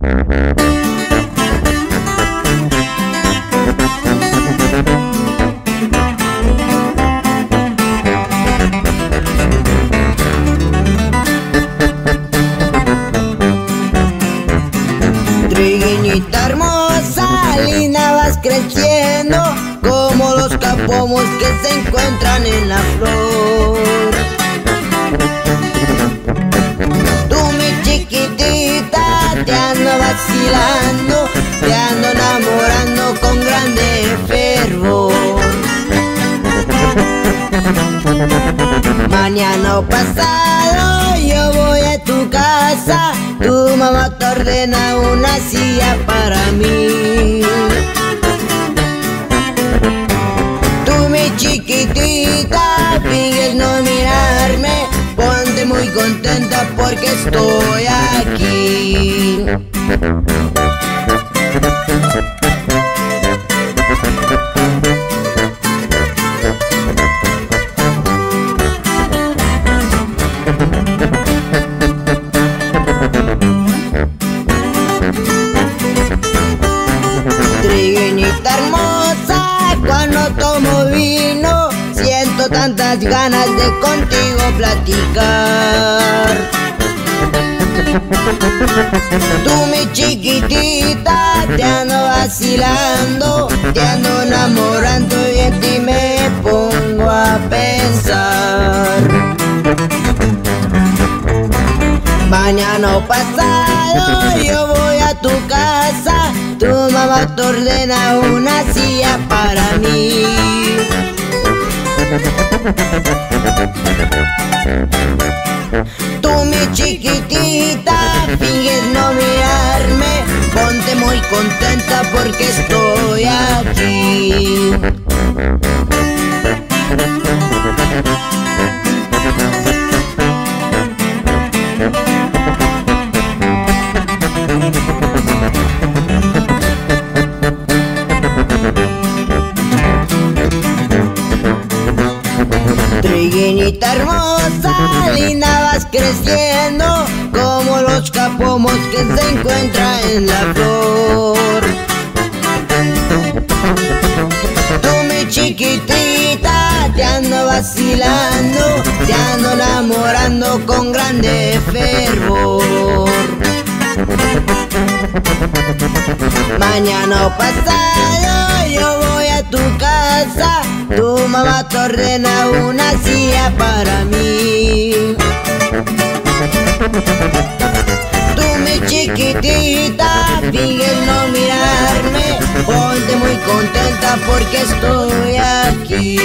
Trigueñita hermosa, linda vas creciendo Como los capomos que se encuentran en la vacilando Te ando enamorando con grande fervor Mañana o pasado yo voy a tu casa tu mamá te ordena una silla para mí. Tú mi chiquitita, finges no mirarme, ponte muy contenta porque estoy aquí. Trigueñita hermosa, cuando tomo vino, siento tantas ganas de contigo platicar. Tú mi chiquitita, te ando vacilando, te ando enamorando y en ti me pongo a pensar. Mañana o pasado yo voy a tu casa tu mamá te ordena una silla para mí. Tú mi chiquitita, finges no mirarme, ponte muy contenta porque estoy aquí. Hermosa, linda vas creciendo Como los capomos que se encuentran en la flor. Tú mi chiquitita, te ando vacilando Te ando enamorando con grande fervor. Mañana o pasado cotorrena una silla para mí. Tú mi chiquitita, finge no mirarme, ponte muy contenta porque estoy aquí.